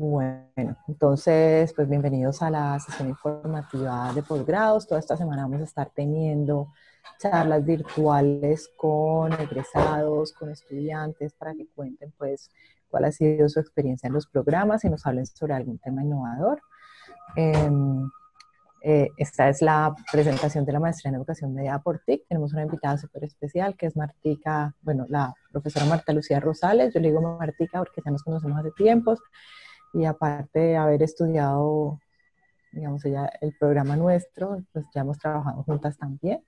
Bueno, entonces, pues bienvenidos a la sesión informativa de posgrados. Toda esta semana vamos a estar teniendo charlas virtuales con egresados, con estudiantes, para que cuenten pues cuál ha sido su experiencia en los programas y nos hablen sobre algún tema innovador. Em, eh, esta es la presentación de la maestría en educación media por TIC. Tenemos una invitada súper especial que es Martica, bueno, la profesora Marta Lucía Rosales. Yo le digo Martica porque ya nos conocemos hace tiempos y aparte de haber estudiado, digamos, ella, el programa nuestro, pues ya hemos trabajado juntas también.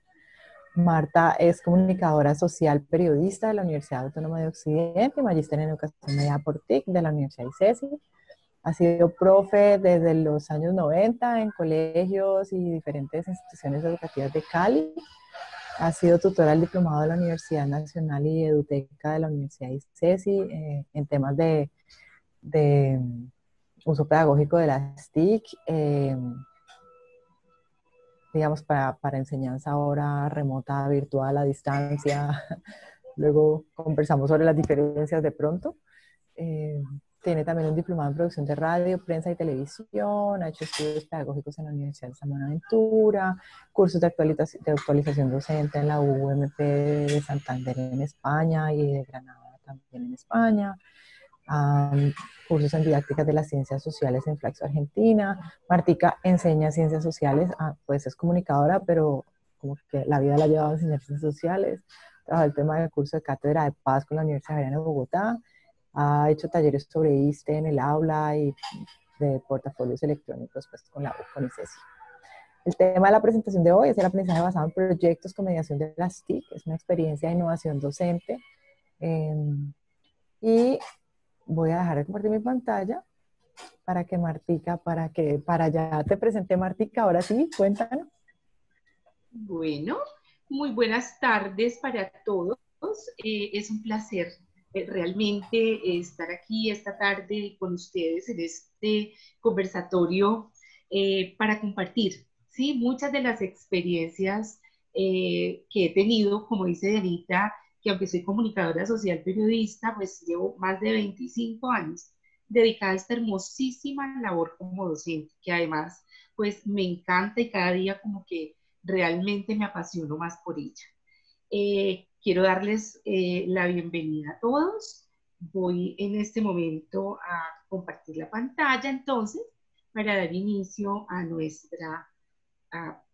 Marta es comunicadora social periodista de la Universidad Autónoma de Occidente, magíster en educación media por TIC de la Universidad ICESI. Ha sido profe desde los años 90 en colegios y diferentes instituciones educativas de Cali. Ha sido tutora del diplomado de la Universidad Nacional y Eduteca de la Universidad ICESI eh, en temas de, de, uso pedagógico de las TIC. Eh, digamos, para, para enseñanza ahora remota, virtual, a distancia. Luego conversamos sobre las diferencias de pronto. Eh, tiene también un diplomado en producción de radio, prensa y televisión, ha hecho estudios pedagógicos en la Universidad de San Buenaventura, cursos de actualización, de actualización docente en la UMP de Santander en España y de Granada también en España cursos en didáctica de las ciencias sociales en Flaxo, Argentina. Martica enseña ciencias sociales, ah, pues es comunicadora, pero como que la vida la ha llevado a enseñar ciencias sociales. Trabaja el tema del curso de cátedra de paz con la Universidad de Bogotá. Ha hecho talleres sobre ISTE en el aula y de portafolios electrónicos pues, con la con ICESI. El tema de la presentación de hoy es el aprendizaje basado en proyectos con mediación de las TIC. Es una experiencia de innovación docente. Em, y voy a dejar de compartir mi pantalla para que Martica, para que, para ya te presente Martica, ahora sí, cuéntanos. Bueno, muy buenas tardes para todos. Eh, es un placer eh, realmente estar aquí esta tarde con ustedes en este conversatorio eh, para compartir ¿sí? muchas de las experiencias que he tenido, como dice Anita, que aunque soy comunicadora social periodista, pues llevo más de 25 años dedicada a esta hermosísima labor como docente, que además pues me encanta y cada día como que realmente me apasiono más por ella. Eh, quiero darles eh, la bienvenida a todos. Voy en este momento a compartir la pantalla entonces para dar inicio a nuestra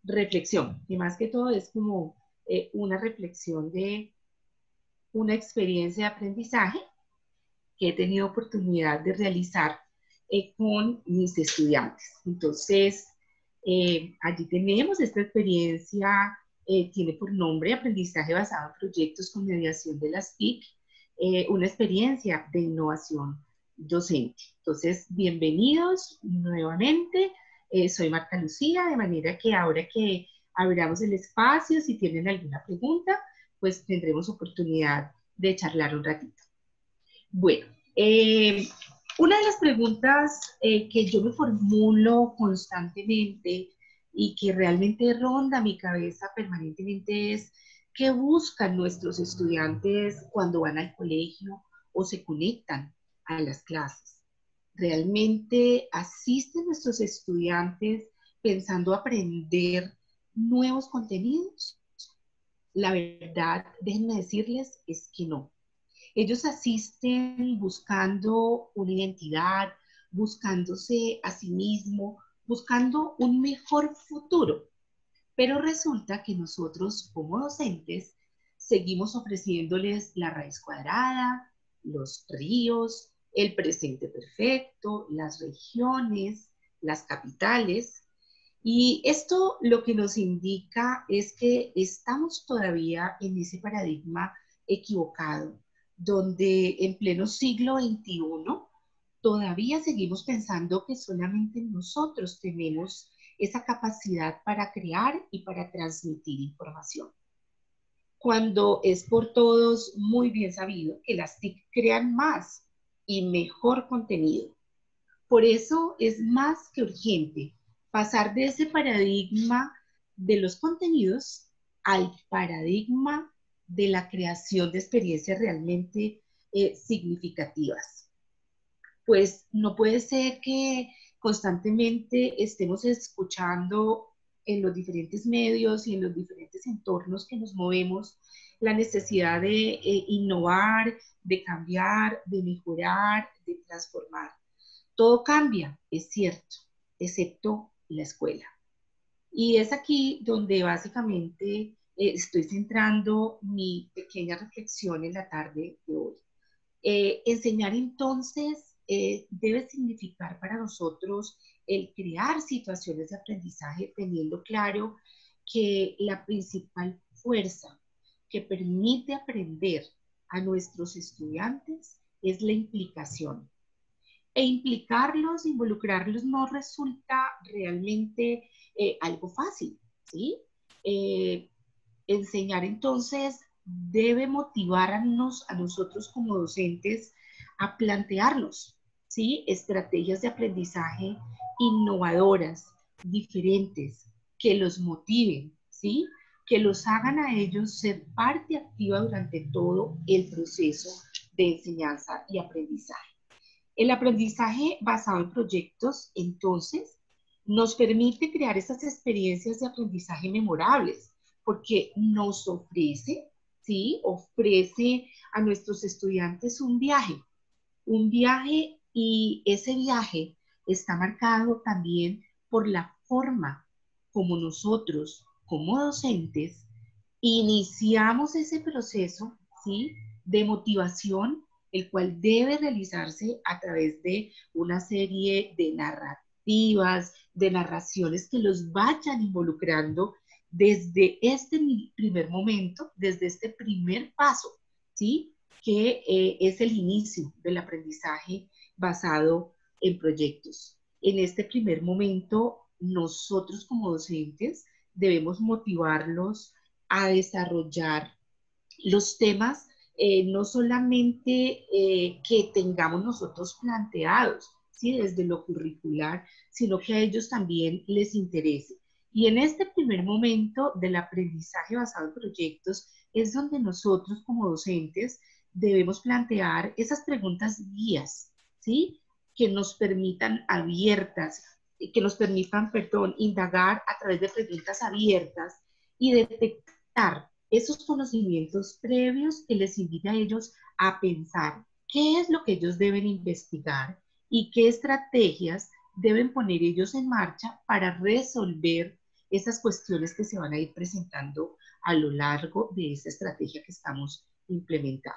reflexión. Y más que todo es como eh, una reflexión de una experiencia de aprendizaje que he tenido oportunidad de realizar eh, con mis estudiantes. Entonces, eh, allí tenemos esta experiencia, eh, tiene por nombre Aprendizaje basado en proyectos con mediación de las TIC, una experiencia de innovación docente. Entonces, bienvenidos nuevamente. soy Marta Lucía, de manera que ahora que abramos el espacio, si tienen alguna pregunta, pues tendremos oportunidad de charlar un ratito. Bueno, eh, una de las preguntas eh, que yo me formulo constantemente y que realmente ronda mi cabeza permanentemente es qué buscan nuestros estudiantes cuando van al colegio o se conectan a las clases. ¿Realmente asisten nuestros estudiantes pensando aprender nuevos contenidos? La verdad, déjenme decirles, es que no. Ellos asisten buscando una identidad, buscándose a sí mismo, buscando un mejor futuro. Pero resulta que nosotros como docentes seguimos ofreciéndoles la raíz cuadrada, los ríos, el presente perfecto, las regiones, las capitales, y esto lo que nos indica es que estamos todavía en ese paradigma equivocado, donde en pleno siglo XXI todavía seguimos pensando que solamente nosotros tenemos esa capacidad para crear y para transmitir información. Cuando es por todos muy bien sabido que las TIC crean más y mejor contenido. Por eso es más que urgente pasar de ese paradigma de los contenidos al paradigma de la creación de experiencias realmente eh, significativas. pues no puede ser que constantemente estemos escuchando en los diferentes medios y en los diferentes entornos que nos movemos la necesidad de eh, innovar, de cambiar, de mejorar, de transformar. Todo cambia, es cierto, excepto la escuela. Y es aquí donde básicamente eh, estoy centrando mi pequeña reflexión en la tarde de hoy. Eh, enseñar entonces debe significar para nosotros el crear situaciones de aprendizaje teniendo claro que la principal fuerza que permite aprender a nuestros estudiantes es la implicación. E implicarlos, involucrarlos no resulta realmente eh, algo fácil, ¿sí? Eh, enseñar entonces debe motivarnos a nosotros como docentes a plantearnos, ¿sí? Estrategias de aprendizaje innovadoras, diferentes, que los motiven, ¿sí? que los hagan a ellos ser parte activa durante todo el proceso de enseñanza y aprendizaje. El aprendizaje basado en proyectos, entonces, nos permite crear esas experiencias de aprendizaje memorables, porque nos ofrece, ¿sí? Ofrece a nuestros estudiantes un viaje, un viaje y ese viaje está marcado también por la forma como nosotros como docentes, iniciamos ese proceso ¿sí? de motivación, el cual debe realizarse a través de una serie de narrativas, de narraciones que los vayan involucrando desde este primer momento, desde este primer paso, ¿sí? que eh, es el inicio del aprendizaje basado en proyectos. En este primer momento, nosotros como docentes debemos motivarlos a desarrollar los temas, eh, no solamente eh, que tengamos nosotros planteados, ¿sí? desde lo curricular, sino que a ellos también les interese. Y en este primer momento del aprendizaje basado en proyectos es donde nosotros como docentes debemos plantear esas preguntas guías, ¿sí? Que nos permitan abiertas, que nos permitan, perdón, indagar a través de preguntas abiertas y detectar esos conocimientos previos que les invita a ellos a pensar qué es lo que ellos deben investigar y qué estrategias deben poner ellos en marcha para resolver esas cuestiones que se van a ir presentando a lo largo de esa estrategia que estamos implementando.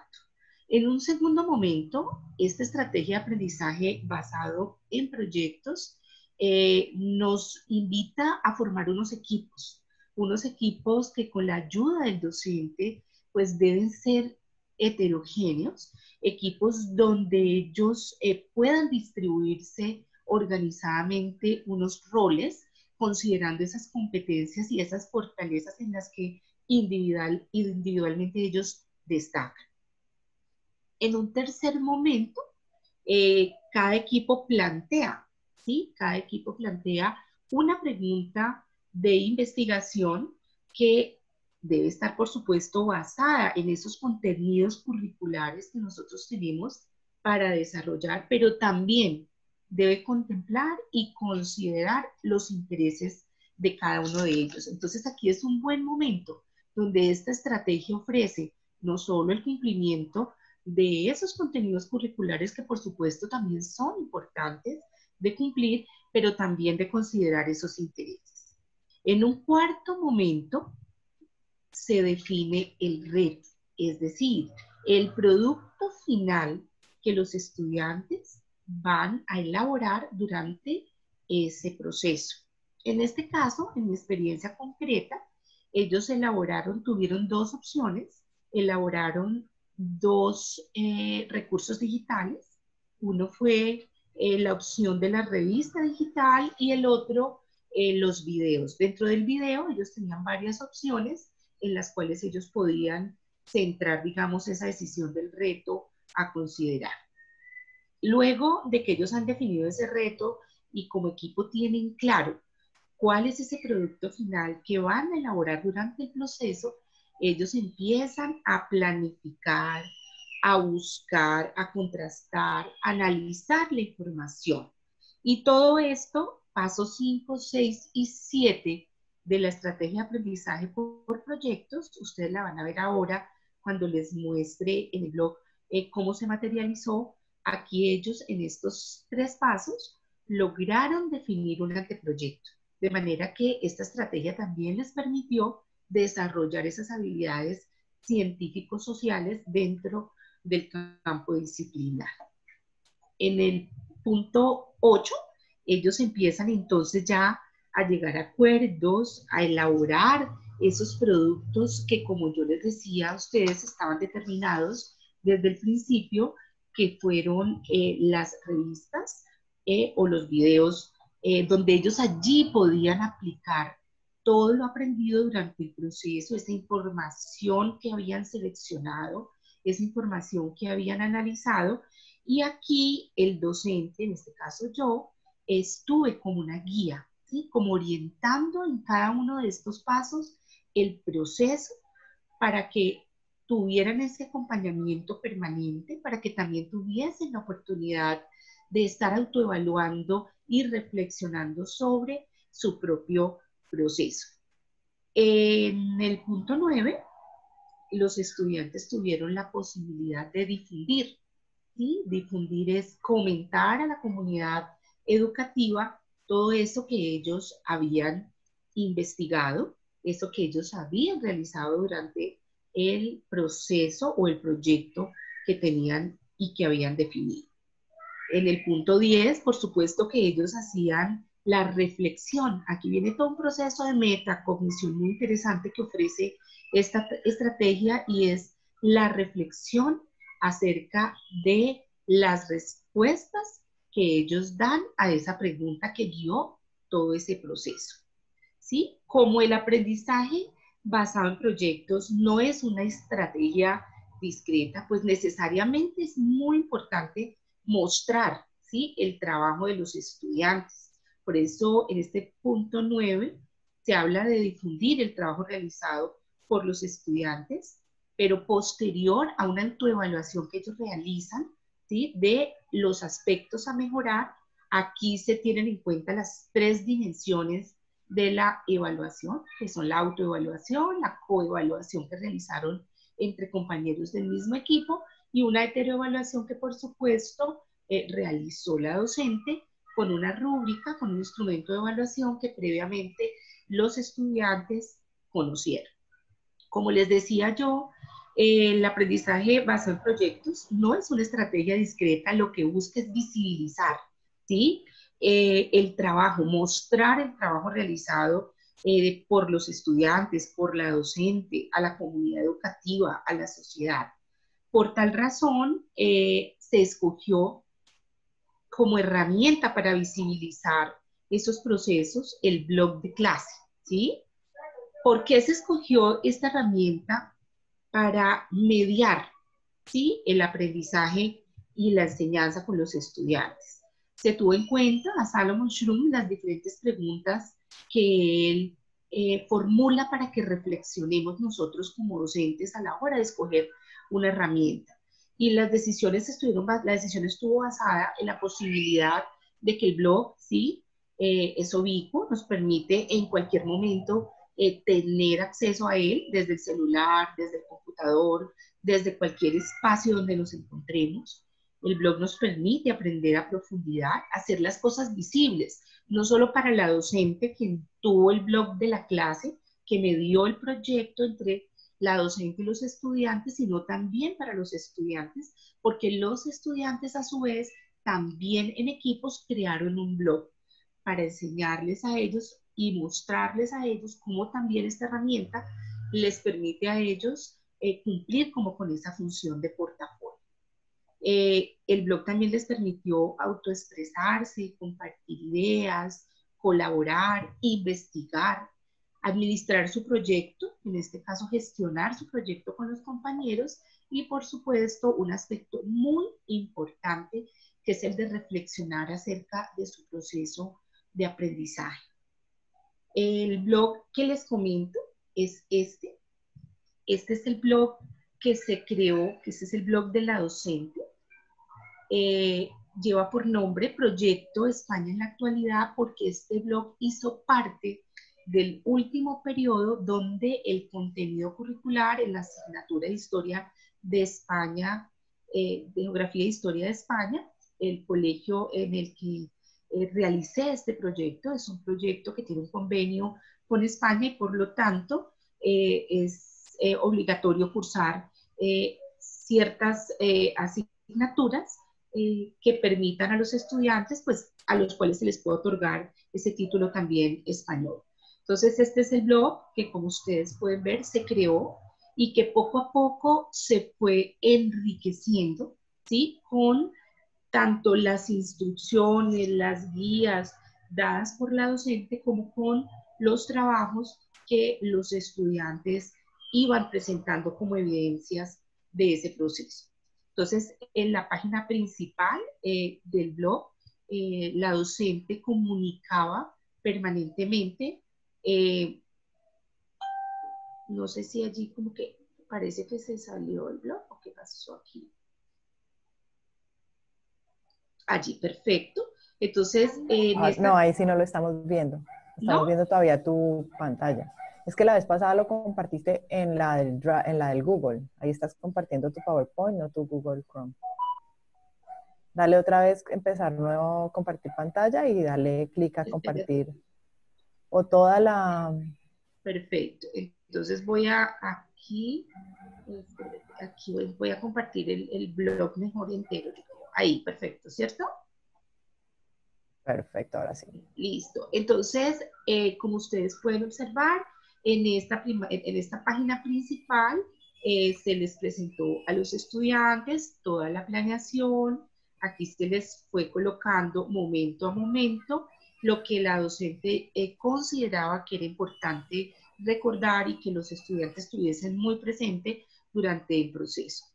En un segundo momento, esta estrategia de aprendizaje basado en proyectos eh, nos invita a formar unos equipos, unos equipos que con la ayuda del docente pues deben ser heterogéneos, equipos donde ellos eh, puedan distribuirse organizadamente unos roles, considerando esas competencias y esas fortalezas en las que individual, individualmente ellos destacan. En un tercer momento, eh, cada equipo plantea ¿sí? Cada equipo plantea una pregunta de investigación que debe estar, por supuesto, basada en esos contenidos curriculares que nosotros tenemos para desarrollar, pero también debe contemplar y considerar los intereses de cada uno de ellos. Entonces aquí es un buen momento donde esta estrategia ofrece no solo el cumplimiento de esos contenidos curriculares que por supuesto también son importantes, de cumplir, pero también de considerar esos intereses. En un cuarto momento se define el reto, es decir, el producto final que los estudiantes van a elaborar durante ese proceso. En este caso, en mi experiencia concreta, ellos elaboraron, tuvieron dos opciones, elaboraron dos eh, recursos digitales. Uno fue eh, la opción de la revista digital y el otro eh, los videos. Dentro del video ellos tenían varias opciones en las cuales ellos podían centrar, digamos, esa decisión del reto a considerar. Luego de que ellos han definido ese reto y como equipo tienen claro cuál es ese producto final que van a elaborar durante el proceso, ellos empiezan a planificar, a buscar, a contrastar, a analizar la información. Y todo esto, pasos 5, 6 y 7 de la estrategia de aprendizaje por, proyectos, ustedes la van a ver ahora cuando les muestre en el blog eh, cómo se materializó. Aquí ellos en estos tres pasos lograron definir un anteproyecto, de manera que esta estrategia también les permitió desarrollar esas habilidades científicos sociales dentro del campo disciplinar. En el punto 8, ellos empiezan entonces ya a llegar a acuerdos, a elaborar esos productos que, como yo les decía a ustedes, estaban determinados desde el principio, que fueron eh, las revistas eh, o los videos, eh, donde ellos allí podían aplicar todo lo aprendido durante el proceso, esa información que habían seleccionado, esa información que habían analizado. Y aquí el docente, en este caso yo, estuve como una guía, ¿sí? como orientando en cada uno de estos pasos el proceso para que tuvieran ese acompañamiento permanente, para que también tuviesen la oportunidad de estar autoevaluando y reflexionando sobre su propio proceso. En el punto 9, los estudiantes tuvieron la posibilidad de difundir. ¿sí? Difundir es comentar a la comunidad educativa todo eso que ellos habían investigado, eso que ellos habían realizado durante el proceso o el proyecto que tenían y que habían definido. En el punto 10, por supuesto que ellos hacían la reflexión. Aquí viene todo un proceso de metacognición muy interesante que ofrece esta estrategia y es la reflexión acerca de las respuestas que ellos dan a esa pregunta que guió todo ese proceso. ¿Sí? Como el aprendizaje basado en proyectos no es una estrategia discreta, pues necesariamente es muy importante mostrar ¿sí? el trabajo de los estudiantes. Por eso en este punto 9 se habla de difundir el trabajo realizado por los estudiantes, pero posterior a una autoevaluación que ellos realizan de los aspectos a mejorar, aquí se tienen en cuenta las tres dimensiones de la evaluación, que son la autoevaluación, la coevaluación que realizaron entre compañeros del mismo equipo y una heteroevaluación que por supuesto eh, realizó la docente con una rúbrica, con un instrumento de evaluación que previamente los estudiantes conocieron. Como les decía yo, el aprendizaje basado en proyectos no es una estrategia discreta, lo que busca es visibilizar, ¿sí? Eh, el trabajo, mostrar el trabajo realizado eh, por los estudiantes, por la docente, a la comunidad educativa, a la sociedad. Por tal razón, eh, se escogió como herramienta para visibilizar esos procesos el blog de clase, ¿sí? ¿Por qué se escogió esta herramienta para mediar ¿sí? el aprendizaje y la enseñanza con los estudiantes? Se tuvo en cuenta a Salomon Shrum las diferentes preguntas que él eh, formula para que reflexionemos nosotros como docentes a la hora de escoger una herramienta. Y las decisiones estuvieron, la decisión estuvo basada en la posibilidad de que el blog, sí, eh, es ubicuo, nos permite en cualquier momento eh, tener acceso a él desde el celular, desde el computador, desde cualquier espacio donde nos encontremos. El blog nos permite aprender a profundidad, hacer las cosas visibles, no solo para la docente quien tuvo el blog de la clase, que me dio el proyecto entre la docente y los estudiantes, sino también para los estudiantes, porque los estudiantes a su vez también en equipos crearon un blog para enseñarles a ellos y mostrarles a ellos cómo también esta herramienta les permite a ellos eh, cumplir como con esa función de portafolio. Eh, el blog también les permitió autoexpresarse, compartir ideas, colaborar, investigar, administrar su proyecto, en este caso gestionar su proyecto con los compañeros y por supuesto un aspecto muy importante que es el de reflexionar acerca de su proceso de aprendizaje. El blog que les comento es este. Este es el blog que se creó, que ese es el blog de la docente, eh, lleva por nombre Proyecto España en la actualidad porque este blog hizo parte del último periodo donde el contenido curricular en la asignatura de Historia de España, eh, de Geografía e Historia de España, el colegio en el que eh, realicé este proyecto, es un proyecto que tiene un convenio con España y por lo tanto eh, es obligatorio cursar ciertas asignaturas que permitan a los estudiantes, pues a los cuales se les puede otorgar ese título también español. Entonces, este es el blog que, como ustedes pueden ver, se creó y que poco a poco se fue enriqueciendo, ¿sí? Con tanto las instrucciones, las guías dadas por la docente, como con los trabajos que los estudiantes iban presentando como evidencias de ese proceso. Entonces, en la página principal eh, del blog, eh, la docente comunicaba permanentemente eh, no sé si allí como que parece que se salió el blog o qué pasó aquí. Allí, perfecto. Entonces, ah, no, ahí sí no lo estamos viendo. Estamos viendo todavía tu pantalla. Es que la vez pasada lo compartiste en la, del, en la del Google. Ahí estás compartiendo tu PowerPoint, no tu Google Chrome. Dale otra vez, empezar nuevo, compartir pantalla y dale clic a compartir o toda la... Perfecto. Entonces voy a aquí, este, aquí voy a compartir el, blog mejor entero. Ahí, perfecto, ¿cierto? Perfecto, ahora sí. Listo. Entonces, eh, como ustedes pueden observar, en esta, en esta página principal eh, se les presentó a los estudiantes toda la planeación. Aquí se les fue colocando momento a momento lo que la docente eh, consideraba que era importante recordar y que los estudiantes tuviesen muy presente durante el proceso.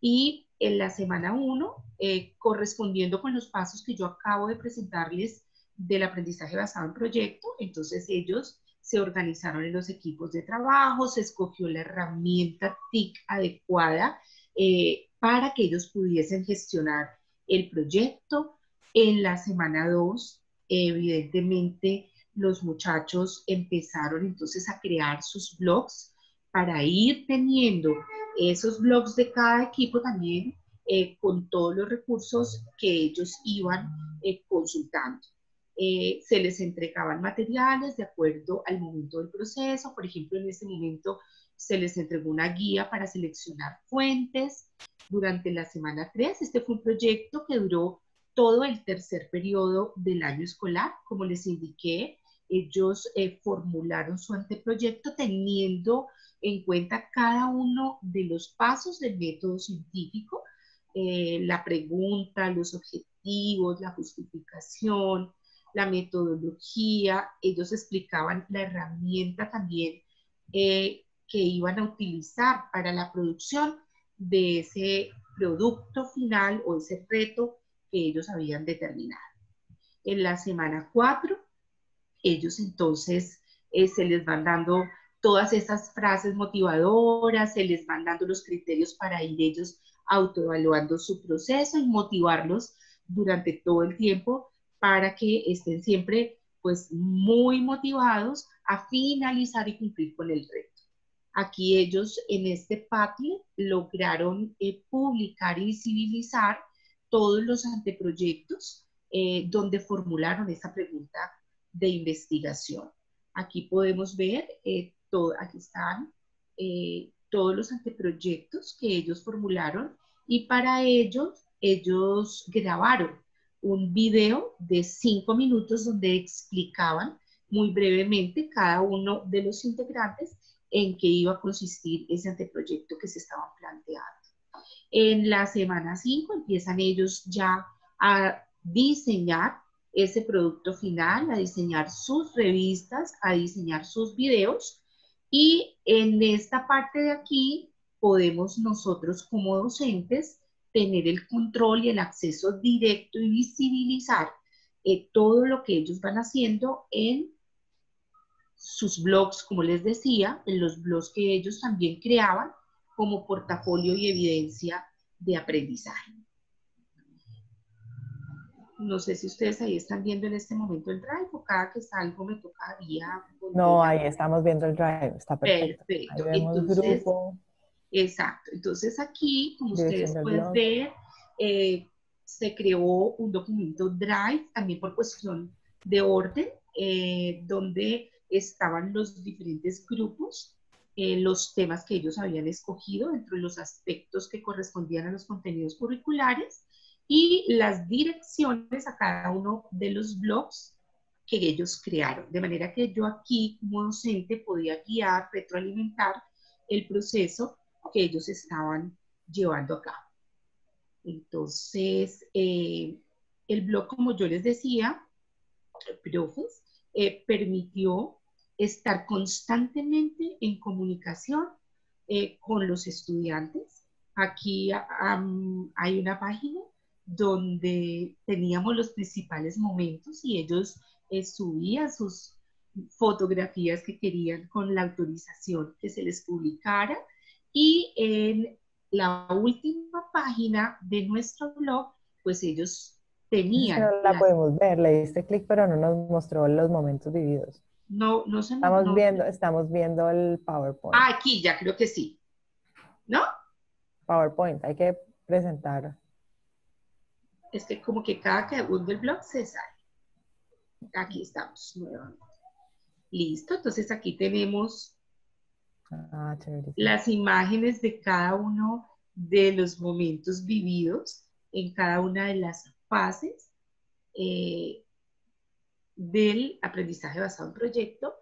Y en la semana 1, eh, correspondiendo con los pasos que yo acabo de presentarles del aprendizaje basado en proyecto, entonces ellos se organizaron en los equipos de trabajo, se escogió la herramienta TIC adecuada eh, para que ellos pudiesen gestionar el proyecto. En la semana 2 evidentemente los muchachos empezaron entonces a crear sus blogs para ir teniendo esos blogs de cada equipo también eh, con todos los recursos que ellos iban eh, consultando. Eh, se les entregaban materiales de acuerdo al momento del proceso. Por ejemplo, en ese momento se les entregó una guía para seleccionar fuentes. Durante la semana 3, este fue un proyecto que duró todo el tercer periodo del año escolar. Como les indiqué, ellos eh, formularon su anteproyecto teniendo en cuenta cada uno de los pasos del método científico, eh, la pregunta, los objetivos, la justificación, la metodología. Ellos explicaban la herramienta también eh, que iban a utilizar para la producción de ese producto final o ese reto que ellos habían determinado. En la semana 4, ellos entonces eh, se les van dando todas esas frases motivadoras, se les van dando los criterios para ir ellos autoevaluando su proceso y motivarlos durante todo el tiempo para que estén siempre pues muy motivados a finalizar y cumplir con el reto. Aquí ellos en este patio lograron eh, publicar y visibilizar todos los anteproyectos eh, donde formularon esa pregunta de investigación. Aquí podemos ver, eh, todo, aquí están eh, todos los anteproyectos que ellos formularon y para ellos, ellos grabaron un video de cinco minutos donde explicaban muy brevemente cada uno de los integrantes en qué iba a consistir ese anteproyecto que se estaba planteando. En la semana 5 empiezan ellos ya a diseñar ese producto final, a diseñar sus revistas, a diseñar sus videos. Y en esta parte de aquí podemos nosotros como docentes tener el control y el acceso directo y visibilizar eh, todo lo que ellos van haciendo en sus blogs, como les decía, en los blogs que ellos también creaban como portafolio y evidencia de aprendizaje. No sé si ustedes ahí están viendo en este momento el drive o cada que salgo me tocaría. No, ahí estamos viendo el drive, está perfecto. Perfecto. Entonces, Exacto. Entonces aquí, como ustedes pueden ver, eh, se creó un documento Drive también por cuestión de orden, eh, donde estaban los diferentes grupos, eh, los temas que ellos habían escogido dentro de los aspectos que correspondían a los contenidos curriculares y las direcciones a cada uno de los blogs que ellos crearon. De manera que yo aquí como docente podía guiar, retroalimentar el proceso que ellos estaban llevando a cabo. Entonces, eh, el blog, como yo les decía, Profes, eh, permitió estar constantemente en comunicación eh, con los estudiantes. Aquí hay una página donde teníamos los principales momentos y ellos subían sus fotografías que querían con la autorización que se les publicara y en la última página de nuestro blog, pues ellos tenían... No la, podemos ver, le diste clic, pero no nos mostró los momentos vividos. No, no se estamos viendo, Estamos viendo el PowerPoint. Ah, aquí ya creo que sí. ¿No? PowerPoint, hay que presentar. Es que como que cada que del blog se sale. Aquí estamos nuevamente. Listo, entonces aquí tenemos Ah, las imágenes de cada uno de los momentos vividos en cada una de las fases eh, del aprendizaje basado en proyecto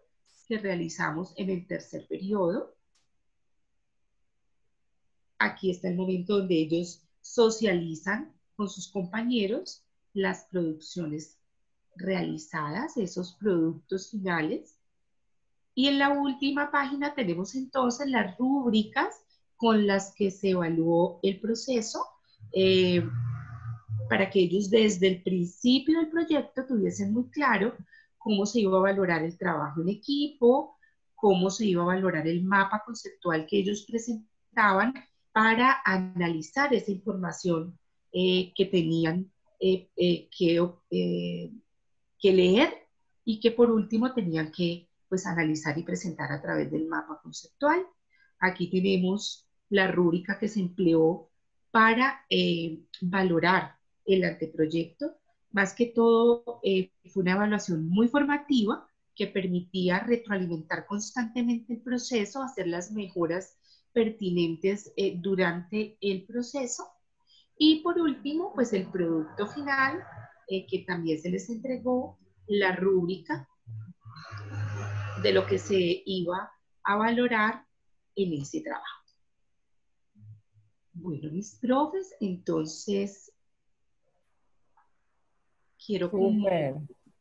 que realizamos en el tercer periodo. Aquí está el momento donde ellos socializan con sus compañeros las producciones realizadas, esos productos finales. Y en la última página tenemos entonces las rúbricas con las que se evaluó el proceso eh, para que ellos desde el principio del proyecto tuviesen muy claro cómo se iba a valorar el trabajo en equipo, cómo se iba a valorar el mapa conceptual que ellos presentaban para analizar esa información eh, que tenían eh, que, que leer y que por último tenían que pues analizar y presentar a través del mapa conceptual. Aquí tenemos la rúbrica que se empleó para eh, valorar el anteproyecto. Más que todo, eh, fue una evaluación muy formativa que permitía retroalimentar constantemente el proceso, hacer las mejoras pertinentes eh, durante el proceso. Y por último, pues el producto final, que también se les entregó, la rúbrica de lo que se iba a valorar en ese trabajo. Bueno, mis profes, entonces quiero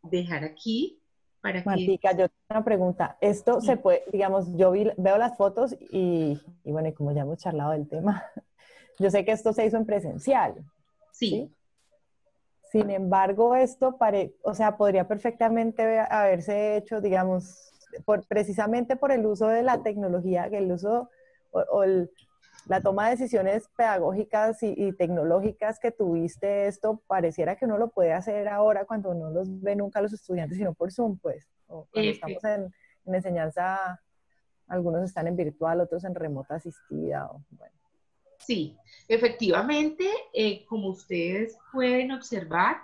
dejar aquí para Martica, yo tengo una pregunta. Esto se puede, digamos, yo veo las fotos y, bueno, y como ya hemos charlado del tema, yo sé que esto se hizo en presencial. ¿sí? Sin embargo, esto pare, o sea, podría perfectamente haberse hecho, digamos, precisamente por el uso de la tecnología, que el uso o, la toma de decisiones pedagógicas y, tecnológicas que tuviste esto, pareciera que uno lo puede hacer ahora cuando no los ve nunca los estudiantes, sino por Zoom, pues. O cuando estamos en, enseñanza, algunos están en virtual, otros en remota asistida. Sí, efectivamente, eh, como ustedes pueden observar,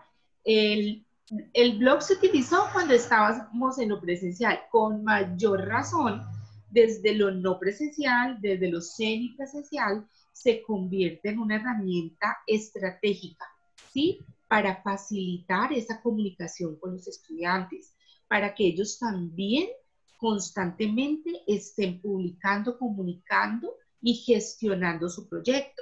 el el blog se utilizó cuando estábamos en lo presencial, con mayor razón, desde lo no presencial, desde lo semipresencial, se convierte en una herramienta estratégica, ¿sí? Para facilitar esa comunicación con los estudiantes, para que ellos también constantemente estén publicando, comunicando y gestionando su proyecto.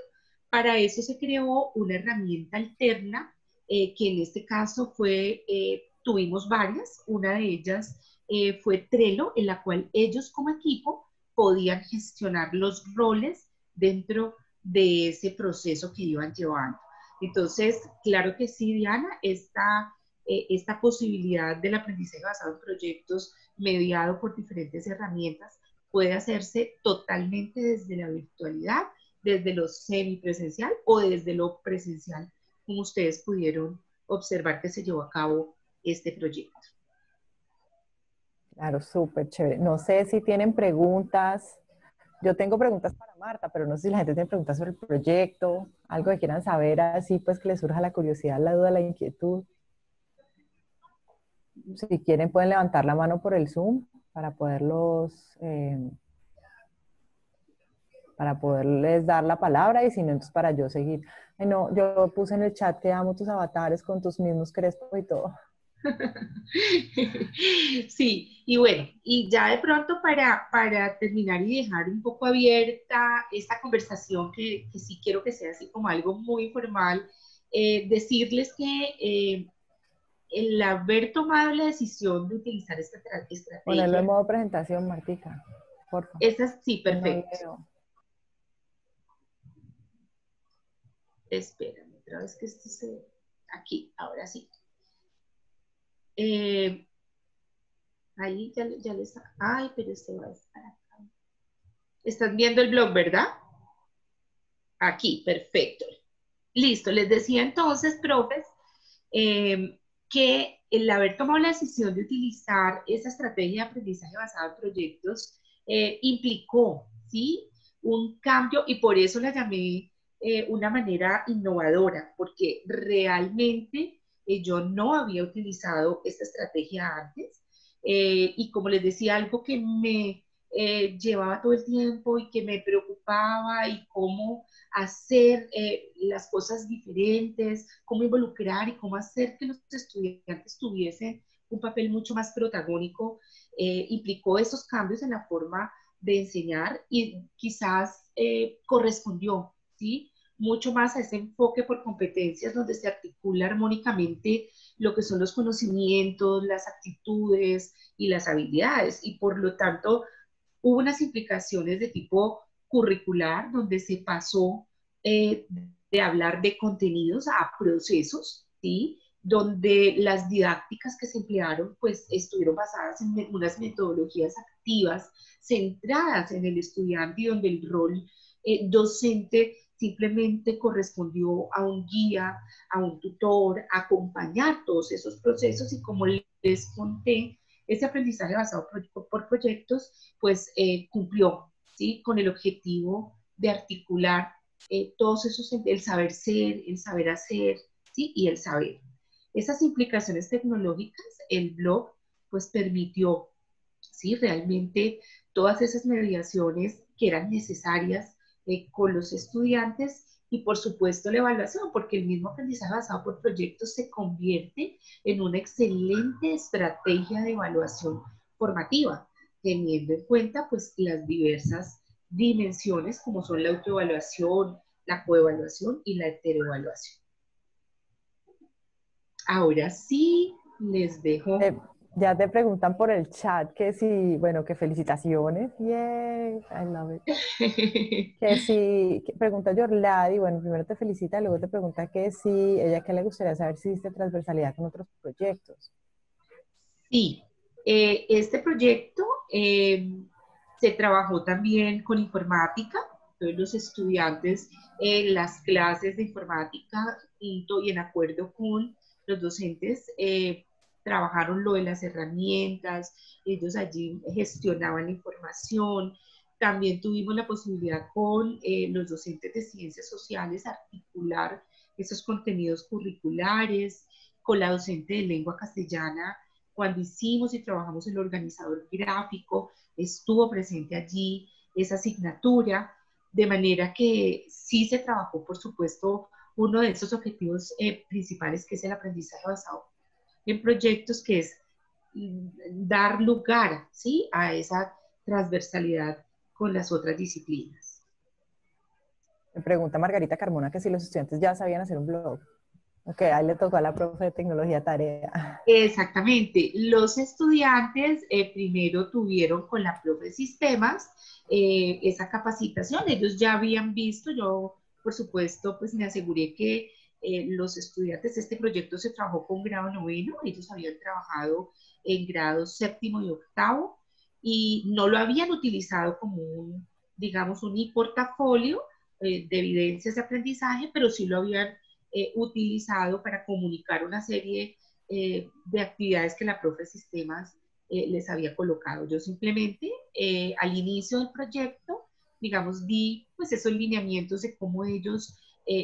Para eso se creó una herramienta alterna eh, que en este caso fue, eh, tuvimos varias, una de ellas eh, fue Trello, en la cual ellos como equipo podían gestionar los roles dentro de ese proceso que iban llevando. Entonces, claro que sí, Diana, esta, esta posibilidad del aprendizaje basado en proyectos mediado por diferentes herramientas puede hacerse totalmente desde la virtualidad, desde lo semipresencial o desde lo presencial, como ustedes pudieron observar que se llevó a cabo este proyecto. Claro, súper chévere. No sé si tienen preguntas. Yo tengo preguntas para Marta, pero no sé si la gente tiene preguntas sobre el proyecto, algo que quieran saber, así pues que les surja la curiosidad, la duda, la inquietud. Si quieren pueden levantar la mano por el Zoom para poderlos, eh, para poderles dar la palabra y si no, entonces para yo seguir. no, yo puse en el chat que amo tus avatares con tus mismos crespos y todo. Sí, y bueno, y ya de pronto para, para terminar y dejar un poco abierta esta conversación, que, que sí quiero que sea así como algo muy formal, eh, decirles que eh, el haber tomado la decisión de utilizar esta estrategia... Ponerlo en modo presentación, Martica, por favor. Esa, sí, perfecto. Espérame, otra vez que esto se... Aquí, ahora sí. Eh, ahí ya, ya les... Ay, pero este va a estar acá. Están viendo el blog, ¿verdad? Aquí, perfecto. Listo, les decía entonces, profes, eh, que el haber tomado la decisión de utilizar esa estrategia de aprendizaje basado en proyectos eh, implicó, ¿sí? Un cambio y por eso la llamé una manera innovadora, porque realmente yo no había utilizado esta estrategia antes. Eh, y como les decía, algo que me eh, llevaba todo el tiempo y que me preocupaba y cómo hacer eh, las cosas diferentes, cómo involucrar y cómo hacer que los estudiantes tuviesen un papel mucho más protagónico, implicó esos cambios en la forma de enseñar y quizás correspondió, ¿sí? mucho más a ese enfoque por competencias donde se articula armónicamente lo que son los conocimientos, las actitudes y las habilidades. Y por lo tanto, hubo unas implicaciones de tipo curricular donde se pasó eh, de hablar de contenidos a procesos, ¿sí? donde las didácticas que se emplearon pues estuvieron basadas en unas metodologías activas centradas en el estudiante y donde el rol eh, docente simplemente correspondió a un guía, a un tutor, acompañar todos esos procesos y como les conté, ese aprendizaje basado por, proyectos, pues eh, cumplió, ¿sí? Con el objetivo de articular eh, todos esos, el saber ser, el saber hacer, ¿sí? Y el saber. Esas implicaciones tecnológicas, el blog, pues permitió, ¿sí? Realmente todas esas mediaciones que eran necesarias eh, con los estudiantes y por supuesto la evaluación, porque el mismo aprendizaje basado por proyectos se convierte en una excelente estrategia de evaluación formativa, teniendo en cuenta pues las diversas dimensiones como son la autoevaluación, la coevaluación y la heteroevaluación. Ahora sí, les dejo. Eh, ya te preguntan por el chat que si, bueno, que felicitaciones. Yay, I love it. que si, pregunta Yorladi, bueno, primero te felicita, luego te pregunta que si, ella que le gustaría saber si hiciste transversalidad con otros proyectos. Sí, eh, este proyecto eh, se trabajó también con informática, todos los estudiantes en las clases de informática y en acuerdo con los docentes. Trabajaron lo de las herramientas, ellos allí gestionaban la información. También tuvimos la posibilidad con eh, los docentes de ciencias sociales articular esos contenidos curriculares, con la docente de lengua castellana, cuando hicimos y trabajamos el organizador gráfico, estuvo presente allí esa asignatura, de manera que sí se trabajó, por supuesto, uno de esos objetivos eh, principales que es el aprendizaje basado en proyectos que es dar lugar ¿sí? a esa transversalidad con las otras disciplinas. Me pregunta Margarita Carmona que si los estudiantes ya sabían hacer un blog. Ok, ahí le tocó a la profe de tecnología tarea. Exactamente. Los estudiantes eh, primero tuvieron con la profe de sistemas eh, esa capacitación. Ellos ya habían visto, yo por supuesto pues me aseguré que eh, los estudiantes, este proyecto se trabajó con grado noveno, ellos habían trabajado en grado séptimo y octavo, y no lo habían utilizado como un, digamos, un portafolio eh, de evidencias de aprendizaje, pero sí lo habían eh, utilizado para comunicar una serie eh, de actividades que la profe Sistemas les había colocado. Yo simplemente al inicio del proyecto, digamos, di pues esos lineamientos de cómo ellos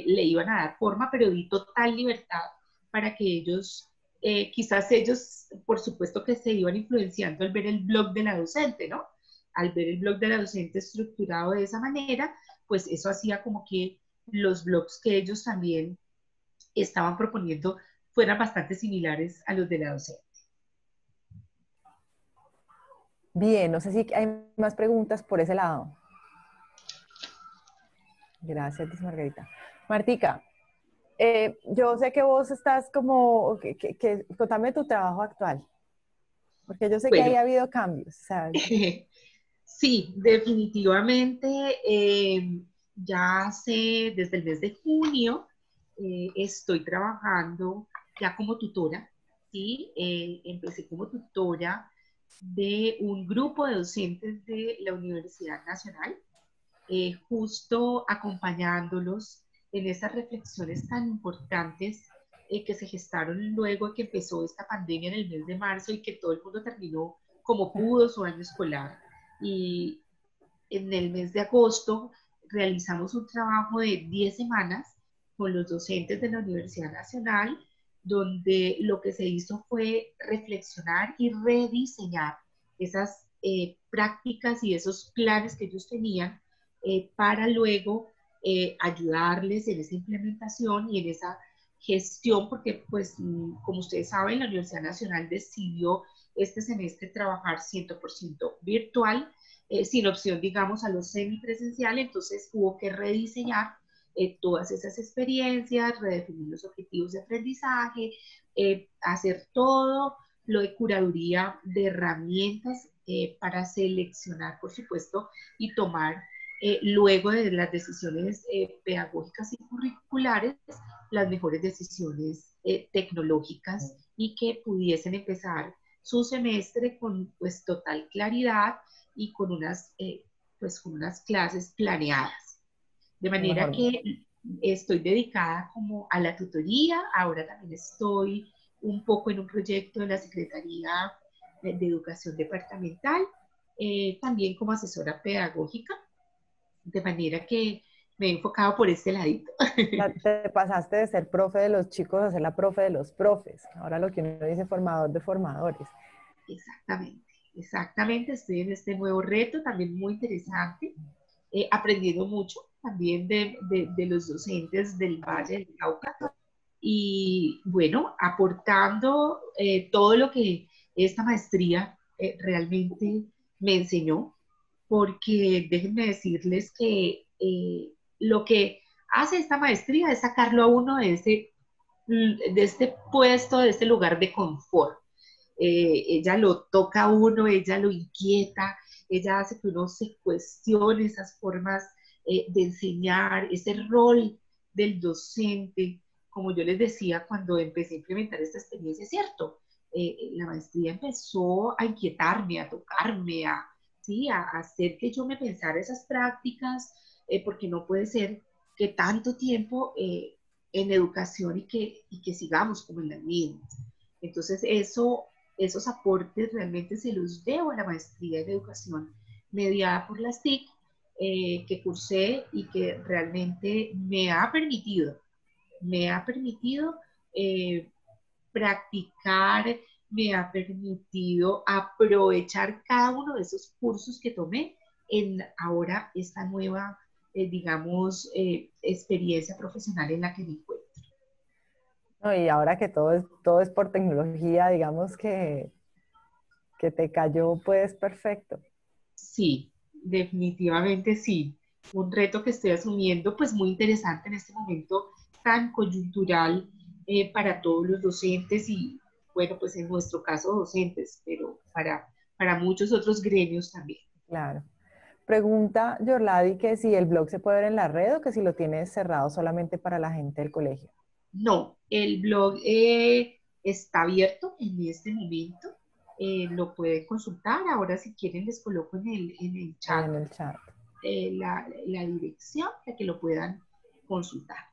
le iban a dar forma, pero di total libertad para que ellos eh, quizás ellos, por supuesto que se iban influenciando al ver el blog de la docente, ¿no? Al ver el blog de la docente estructurado de esa manera, pues eso hacía como que los blogs que ellos también estaban proponiendo fueran bastante similares a los de la docente. Bien, no sé si hay más preguntas por ese lado. Gracias, Margarita. Martica, eh, yo sé que vos estás como, que, contame tu trabajo actual, porque yo sé que ahí ha habido cambios. Sí, definitivamente. Eh, ya hace, desde el mes de junio, eh, estoy trabajando ya como tutora, ¿sí? empecé como tutora de un grupo de docentes de la Universidad Nacional, justo acompañándolos en esas reflexiones tan importantes eh, que se gestaron luego que empezó esta pandemia en el mes de marzo y que todo el mundo terminó como pudo su año escolar. Y en el mes de agosto realizamos un trabajo de 10 semanas con los docentes de la Universidad Nacional, donde lo que se hizo fue reflexionar y rediseñar esas eh, prácticas y esos planes que ellos tenían eh, para luego eh, ayudarles en esa implementación y en esa gestión, porque pues mm, como ustedes saben, la Universidad Nacional decidió este semestre trabajar 100% virtual, eh, sin opción, digamos, a lo semipresencial, entonces hubo que rediseñar eh, todas esas experiencias, redefinir los objetivos de aprendizaje, hacer todo lo de curaduría de herramientas para seleccionar, por supuesto, y tomar eh, luego de las decisiones eh, pedagógicas y curriculares, las mejores decisiones eh, tecnológicas y que pudiesen empezar su semestre con pues total claridad y con unas, pues, con unas clases planeadas. De manera que estoy dedicada como a la tutoría, ahora también estoy un poco en un proyecto de la Secretaría de Educación Departamental, también como asesora pedagógica de manera que me he enfocado por este ladito. Te pasaste de ser profe de los chicos a ser la profe de los profes. Ahora lo que uno dice formador de formadores. Exactamente, exactamente. Estoy en este nuevo reto, también muy interesante, eh, aprendiendo mucho también de, de, los docentes del Valle del Cauca. Y bueno, aportando eh, todo lo que esta maestría eh, realmente me enseñó porque déjenme decirles que eh, lo que hace esta maestría es sacarlo a uno de, ese, de este puesto, de este lugar de confort. Eh, ella lo toca a uno, ella lo inquieta, ella hace que uno se cuestione esas formas eh, de enseñar, ese rol del docente. Como yo les decía cuando empecé a implementar esta experiencia, es cierto, la maestría empezó a inquietarme, a tocarme, a, a hacer que yo me pensara esas prácticas, eh, porque no puede ser que tanto tiempo eh, en educación y que, y que sigamos como en las mismas. Entonces, eso, esos aportes realmente se los debo a la maestría en educación mediada por las TIC, eh, que cursé y que realmente me ha permitido, me ha permitido practicar me ha permitido aprovechar cada uno de esos cursos que tomé en ahora esta nueva, eh, digamos, eh, experiencia profesional en la que me encuentro. y ahora que todo es, todo es por tecnología, digamos que, que te cayó pues perfecto. Sí, definitivamente sí. Un reto que estoy asumiendo pues muy interesante en este momento tan coyuntural eh, para todos los docentes y bueno, pues en nuestro caso docentes, pero para, para muchos otros gremios también. Claro. Pregunta Yorladi que si el blog se puede ver en la red o que si lo tienes cerrado solamente para la gente del colegio. No, el blog eh, está abierto en este momento. eh, lo pueden consultar. Ahora si quieren les coloco en el, en el chat, en el chat. Eh, la, la, dirección para que lo puedan consultar.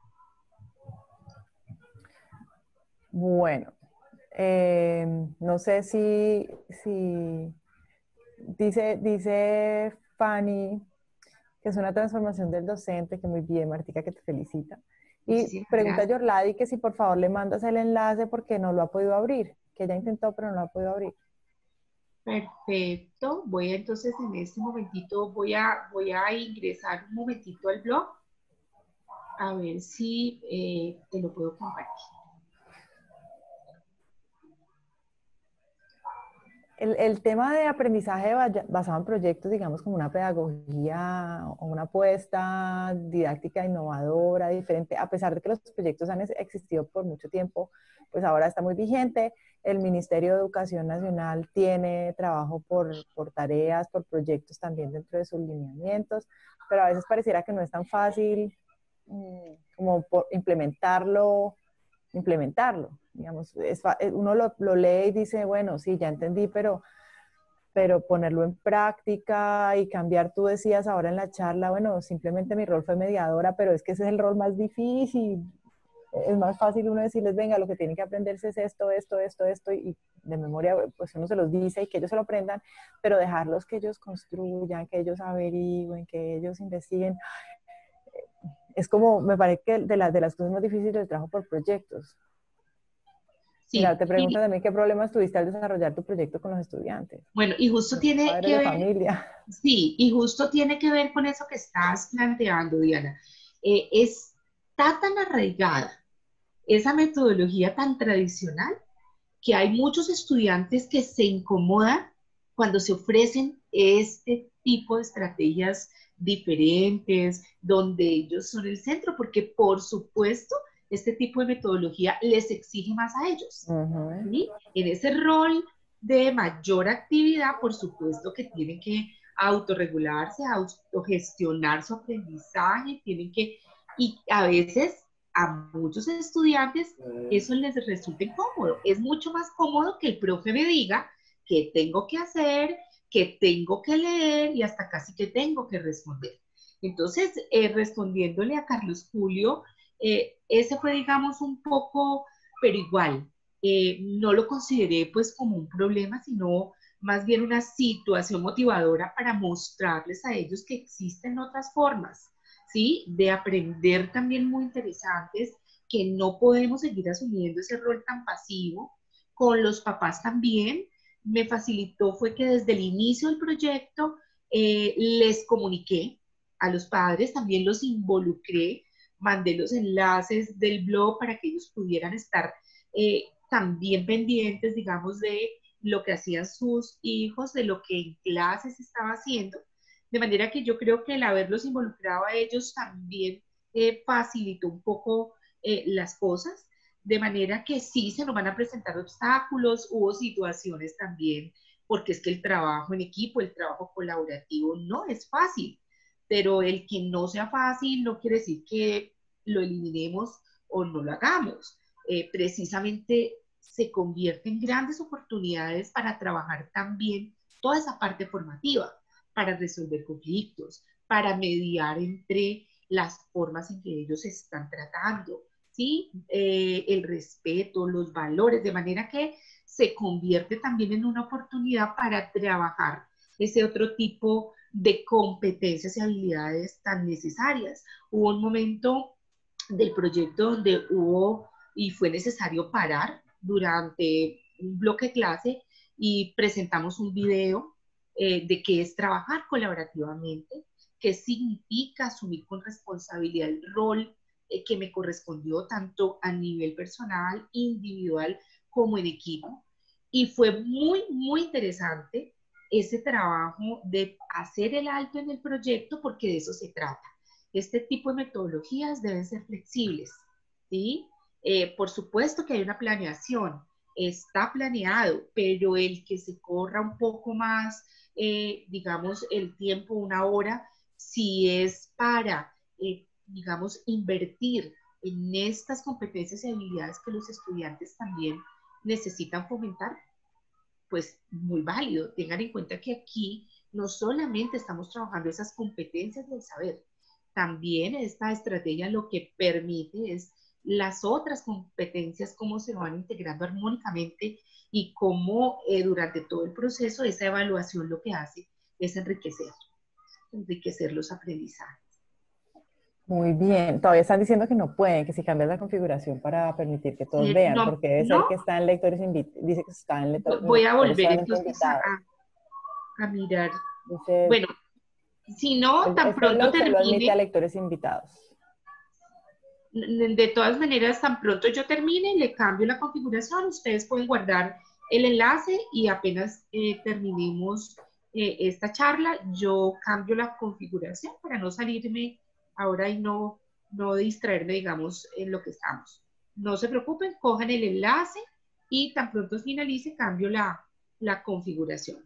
Bueno, eh, no sé si, si dice, dice Fanny que es una transformación del docente, que muy bien, Martica, que te felicita. Y pregunta a Yorladi que si por favor le mandas el enlace porque no lo ha podido abrir, que ella intentó pero no lo ha podido abrir. Perfecto. Voy entonces en este momentito, voy a, voy a ingresar un momentito al blog a ver si eh, te lo puedo compartir. El, el, tema de aprendizaje basado en proyectos, digamos, como una pedagogía o una apuesta didáctica innovadora, diferente, a pesar de que los proyectos han existido por mucho tiempo, pues ahora está muy vigente. El Ministerio de Educación Nacional tiene trabajo por, por tareas, por proyectos también dentro de sus lineamientos, pero a veces pareciera que no es tan fácil mm, como por implementarlo, implementarlo. Digamos, eh, uno lo, lo, lee y dice, bueno, sí, ya entendí, pero, pero ponerlo en práctica y cambiar, tú decías ahora en la charla, bueno, simplemente mi rol fue mediadora, pero es que ese es el rol más difícil. Es más fácil uno decirles, venga, lo que tienen que aprenderse es esto, esto, esto, esto, y de memoria, pues uno se los dice y que ellos se lo aprendan, pero dejarlos que ellos construyan, que ellos averigüen, que ellos investiguen. Es como, me parece que de, las de las cosas más difíciles del trabajo por proyectos, Mira, te pregunto también qué problemas tuviste al desarrollar tu proyecto con los estudiantes. Bueno, y justo tiene que ver, familia. Sí, y justo tiene que ver con eso que estás planteando, Diana. Eh, está tan arraigada esa metodología tan tradicional que hay muchos estudiantes que se incomodan cuando se ofrecen este tipo de estrategias diferentes, donde ellos son el centro, porque por supuesto este tipo de metodología les exige más a ellos. En ese rol de mayor actividad, por supuesto que tienen que autorregularse, autogestionar su aprendizaje, tienen que, y a veces a muchos estudiantes eso les resulta incómodo. Es mucho más cómodo que el profe me diga que tengo que hacer, que tengo que leer y hasta casi que tengo que responder. Entonces, eh, respondiéndole a Carlos Julio, eh, ese fue, digamos, un poco, pero igual, eh, no lo consideré pues como un problema, sino más bien una situación motivadora para mostrarles a ellos que existen otras formas, ¿sí? De aprender también muy interesantes, que no podemos seguir asumiendo ese rol tan pasivo. Con los papás también me facilitó fue que desde el inicio del proyecto eh, les comuniqué a los padres, también los involucré mandé los enlaces del blog para que ellos pudieran estar eh, también pendientes, digamos, de lo que hacían sus hijos, de lo que en clases estaba haciendo. De manera que yo creo que el haberlos involucrado a ellos también eh, facilitó un poco las cosas, de manera que sí se nos van a presentar obstáculos, hubo situaciones también, porque es que el trabajo en equipo, el trabajo colaborativo no es fácil, pero el que no sea fácil no quiere decir que lo eliminemos o no lo hagamos. Eh, precisamente se convierte en grandes oportunidades para trabajar también toda esa parte formativa, para resolver conflictos, para mediar entre las formas en que ellos están tratando, ¿sí? Eh, el respeto, los valores, de manera que se convierte también en una oportunidad para trabajar ese otro tipo de competencias y habilidades tan necesarias. Hubo un momento del proyecto donde hubo y fue necesario parar durante un bloque clase y presentamos un video eh, de qué es trabajar colaborativamente, qué significa asumir con responsabilidad el rol eh, que me correspondió tanto a nivel personal, individual, como en equipo. Y fue muy, muy interesante ese trabajo de hacer el alto en el proyecto porque de eso se trata este tipo de metodologías deben ser flexibles, ¿sí? Eh, por supuesto que hay una planeación, está planeado, pero el que se corra un poco más, eh, digamos, el tiempo, una hora, si es para, eh, digamos, invertir en estas competencias y habilidades que los estudiantes también necesitan fomentar, pues muy válido. Tengan en cuenta que aquí no solamente estamos trabajando esas competencias del saber, también esta estrategia lo que permite es las otras competencias, cómo se van integrando armónicamente y cómo eh, durante todo el proceso esa evaluación lo que hace es enriquecer, enriquecer los aprendizajes. Muy bien, todavía están diciendo que no pueden, que si cambias la configuración para permitir que todos vean, porque debe ser que están lectores invitados, dice que están lectores Voy a volver entonces a, a, mirar. bueno, si no, tan pronto termine. a lectores invitados. De todas maneras, tan pronto yo termine, le cambio la configuración, ustedes pueden guardar el enlace y apenas eh, terminemos eh, esta charla, yo cambio la configuración para no salirme ahora y no, no distraerme, digamos, en lo que estamos. No se preocupen, cojan el enlace y tan pronto finalice, cambio la, la configuración.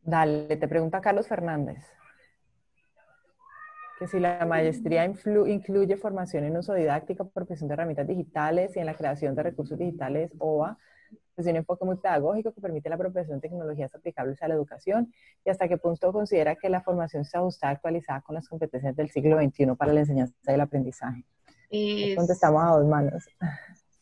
Dale, te pregunta Carlos Fernández. Que si la maestría incluye formación en uso didáctico, profesión de herramientas digitales y en la creación de recursos digitales OA, pues un enfoque muy pedagógico que permite la apropiación de tecnologías aplicables a la educación y hasta qué punto considera que la formación se ajusta actualizada con las competencias del siglo XXI para la enseñanza y el aprendizaje. Contestamos a dos manos.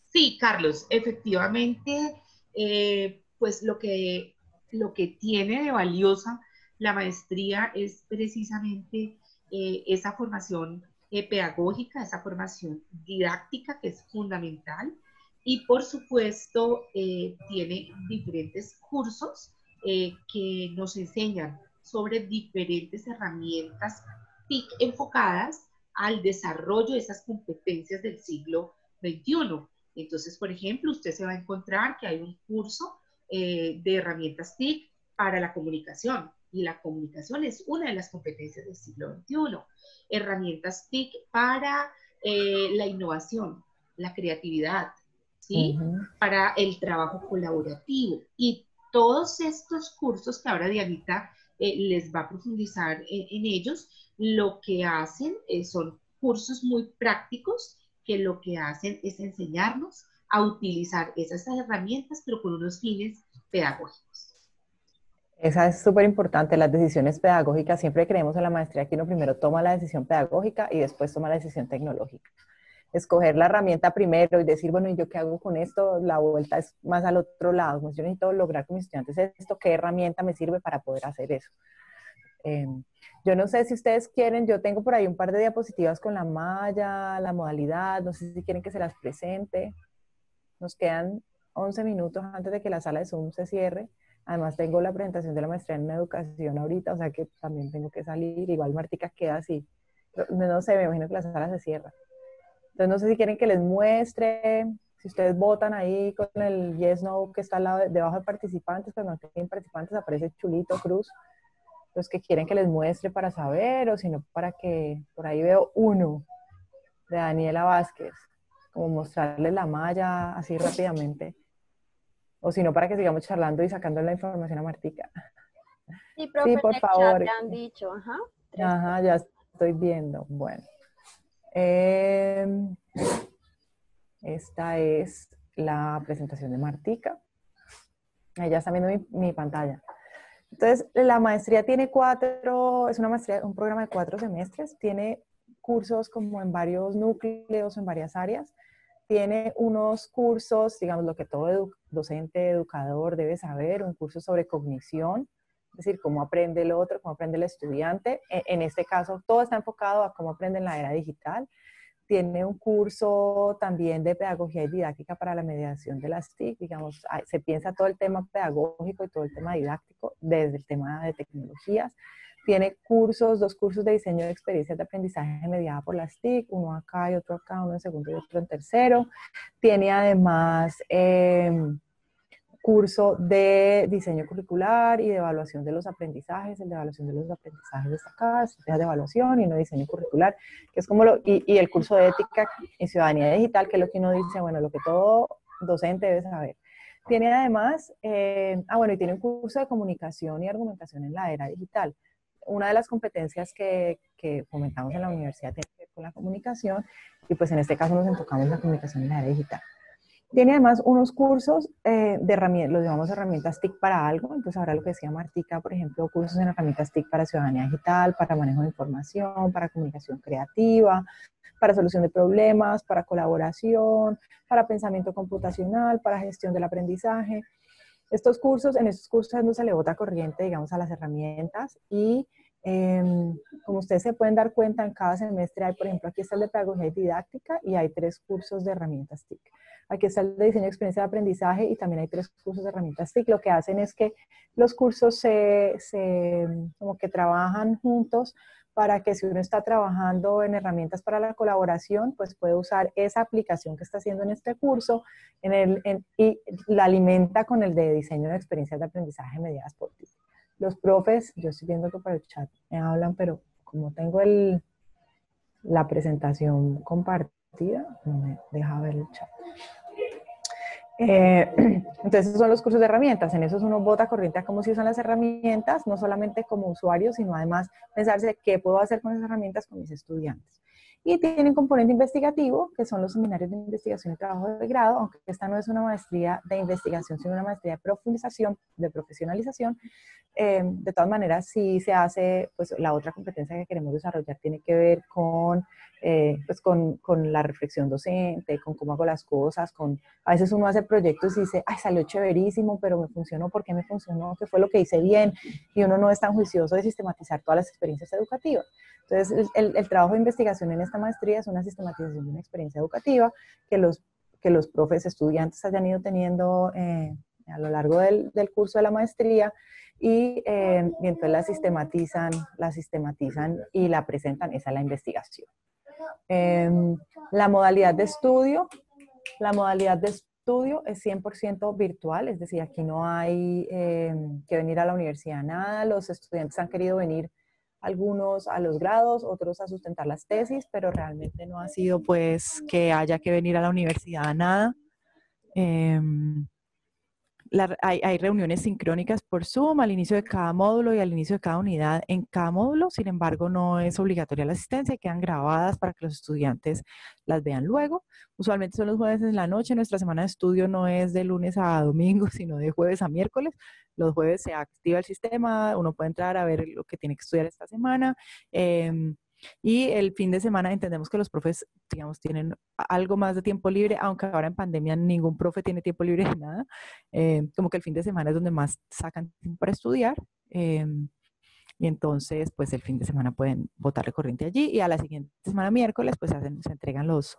Sí, Carlos, efectivamente, eh, pues lo que, lo que tiene de valiosa la maestría es precisamente eh, esa formación eh, pedagógica, esa formación didáctica que es fundamental y por supuesto, eh, tiene diferentes cursos eh, que nos enseñan sobre diferentes herramientas TIC enfocadas al desarrollo de esas competencias del siglo XXI. Entonces, por ejemplo, usted se va a encontrar que hay un curso eh, de herramientas TIC para la comunicación y la comunicación es una de las competencias del siglo XXI. Herramientas TIC para la innovación, la creatividad, para el trabajo colaborativo. Y todos estos cursos que ahora Dianita eh, les va a profundizar en, ellos, lo que hacen eh, son cursos muy prácticos que lo que hacen es enseñarnos a utilizar esas herramientas, pero con unos fines pedagógicos. Esa es súper importante, las decisiones pedagógicas. Siempre creemos en la maestría que uno primero toma la decisión pedagógica y después toma la decisión tecnológica escoger la herramienta primero y decir, bueno, ¿y yo qué hago con esto? La vuelta es más al otro lado. Pues yo necesito lograr con mis estudiantes esto, ¿qué herramienta me sirve para poder hacer eso? Em, yo no sé si ustedes quieren, yo tengo por ahí un par de diapositivas con la malla, la modalidad, no sé si quieren que se las presente. Nos quedan 11 minutos antes de que la sala de Zoom se cierre. Además tengo la presentación de la maestría en educación ahorita, o sea que también tengo que salir. Igual Martica queda así. No sé, me imagino que la sala se cierra. Entonces, no sé si quieren que les muestre, si ustedes votan ahí con el yes, no, que está al lado, debajo de participantes, cuando no tienen participantes aparece chulito, cruz. Los que quieren que les muestre para saber, o si no, para que, por ahí veo uno, de Daniela Vázquez, como mostrarles la malla así rápidamente. O si no, para que sigamos charlando y sacando la información a Martica. Sí, por favor. han dicho, ajá. Ajá, ya estoy viendo. Bueno. Em, esta es la presentación de Martica. Ya está viendo mi, pantalla. Entonces, la maestría tiene cuatro, es una maestría, un programa de cuatro semestres, tiene cursos como en varios núcleos, en varias áreas. Tiene unos cursos, digamos, lo que todo docente, educador debe saber, un curso sobre cognición, es decir, cómo aprende el otro, cómo aprende el estudiante. E, en este caso, todo está enfocado a cómo aprende en la era digital. Tiene un curso también de pedagogía y didáctica para la mediación de las TIC, digamos, se piensa todo el tema pedagógico y todo el tema didáctico desde el tema de tecnologías. Tiene cursos, dos cursos de diseño de experiencias de aprendizaje mediada por las TIC, uno acá y otro acá, uno en segundo y otro en tercero. Tiene además... Eh, curso de diseño curricular y de evaluación de los aprendizajes, el de evaluación de los aprendizajes destacados, de evaluación y no diseño curricular, que es como lo, y, y, el curso de ética y ciudadanía digital, que es lo que uno dice, bueno, lo que todo docente debe saber. Tiene además, eh, ah, bueno, y tiene un curso de comunicación y argumentación en la era digital. Una de las competencias que, que fomentamos en la universidad tiene que ver con la comunicación y pues en este caso nos enfocamos en la comunicación en la era digital. Tiene además unos cursos eh, de herramientas, los llamamos herramientas TIC para algo. Entonces, ahora lo que decía Martica, por ejemplo, cursos en herramientas TIC para ciudadanía digital, para manejo de información, para comunicación creativa, para solución de problemas, para colaboración, para pensamiento computacional, para gestión del aprendizaje. Estos cursos, en estos cursos no se le bota corriente, digamos, a las herramientas y em, como ustedes se pueden dar cuenta, en cada semestre hay, por ejemplo, aquí está el de pedagogía y didáctica y hay tres cursos de herramientas TIC. Aquí está el de diseño de experiencia de aprendizaje y también hay tres cursos de herramientas TIC. Lo que hacen es que los cursos se, como que trabajan juntos para que si uno está trabajando en herramientas para la colaboración, pues puede usar esa aplicación que está haciendo en este curso en el, y la alimenta con el de diseño de experiencias de aprendizaje mediadas por ti. Los profes, yo estoy viendo que por el chat me hablan, pero como tengo el, la presentación compartida, no me deja ver el chat. Eh, entonces, son los cursos de herramientas. En esos uno bota corriente a cómo se usan las herramientas, no solamente como usuario, sino además pensarse qué puedo hacer con esas herramientas con mis estudiantes. Y tienen componente investigativo, que son los seminarios de investigación y trabajo de grado, aunque esta no es una maestría de investigación, sino una maestría de profundización, de profesionalización. Eh, de todas maneras, si se hace, pues la otra competencia que queremos desarrollar tiene que ver con eh, pues con, con, la reflexión docente, con cómo hago las cosas, con, a veces uno hace proyectos y dice, ay, salió chéverísimo, pero me funcionó, ¿por qué me funcionó? ¿Qué fue lo que hice bien? Y uno no es tan juicioso de sistematizar todas las experiencias educativas. Entonces, el, trabajo de investigación en esta maestría es una sistematización de una experiencia educativa que los, que los profes, estudiantes hayan ido teniendo eh, a lo largo del, curso de la maestría y, eh, entonces la sistematizan, la sistematizan y la presentan, esa es la investigación. Em, la modalidad de estudio, la modalidad de estudio es 100% virtual, es decir, aquí no hay em, que venir a la universidad nada, los estudiantes han querido venir algunos a los grados, otros a sustentar las tesis, pero realmente no ha sido pues que haya que venir a la universidad nada. Hay, reuniones sincrónicas por Zoom al inicio de cada módulo y al inicio de cada unidad en cada módulo, sin embargo no es obligatoria la asistencia, quedan grabadas para que los estudiantes las vean luego. Usualmente son los jueves en la noche, nuestra semana de estudio no es de lunes a domingo, sino de jueves a miércoles. Los jueves se activa el sistema, uno puede entrar a ver lo que tiene que estudiar esta semana. Em, y el fin de semana entendemos que los profes, digamos, tienen algo más de tiempo libre, aunque ahora en pandemia ningún profe tiene tiempo libre de nada. Eh, como que el fin de semana es donde más sacan tiempo para estudiar. Eh, y entonces, pues el fin de semana pueden votar corriente allí y a la siguiente semana, miércoles, pues se entregan los,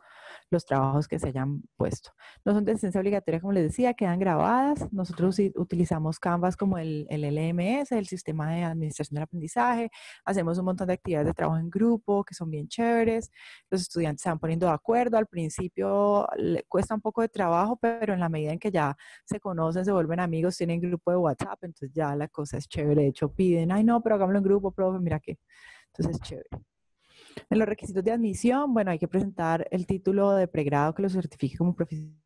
los trabajos que se hayan puesto. No son de licencia obligatoria, como les decía, quedan grabadas. Nosotros utilizamos Canvas como el, el LMS, el sistema de administración del aprendizaje. Hacemos un montón de actividades de trabajo en grupo que son bien chéveres. Los estudiantes se van poniendo de acuerdo. Al principio le cuesta un poco de trabajo, pero en la medida en que ya se conocen, se vuelven amigos, tienen grupo de WhatsApp, entonces ya la cosa es chévere. De hecho, piden, ay no, pero hagamos en grupo, profe, mira que. Entonces, chévere. En los requisitos de admisión, bueno, hay que presentar el título de pregrado que lo certifique como profesional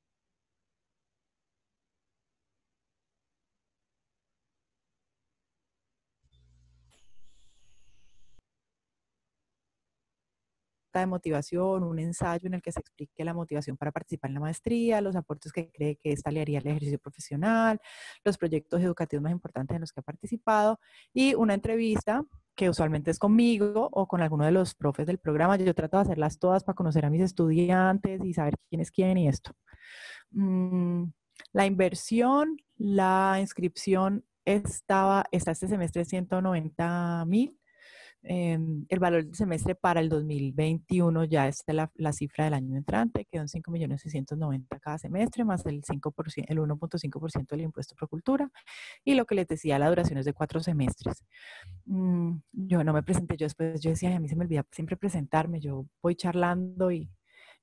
de motivación, un ensayo en el que se explique la motivación para participar en la maestría, los aportes que cree que esta le haría al ejercicio profesional, los proyectos educativos más importantes en los que ha participado y una entrevista que usualmente es conmigo o con alguno de los profes del programa. Yo trato de hacerlas todas para conocer a mis estudiantes y saber quién es quién y esto. Mm, la inversión, la inscripción estaba, está este semestre 190 mil Em, el valor del semestre para el 2021 ya es la, la cifra del año entrante, quedó en 5.690.000 cada semestre, más el, 5%, el 1.5% del impuesto por cultura. Y lo que les decía, la duración es de cuatro semestres. Mm, yo no me presenté, yo después, yo decía, a mí se me olvida siempre presentarme, yo voy charlando y